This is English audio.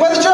Whether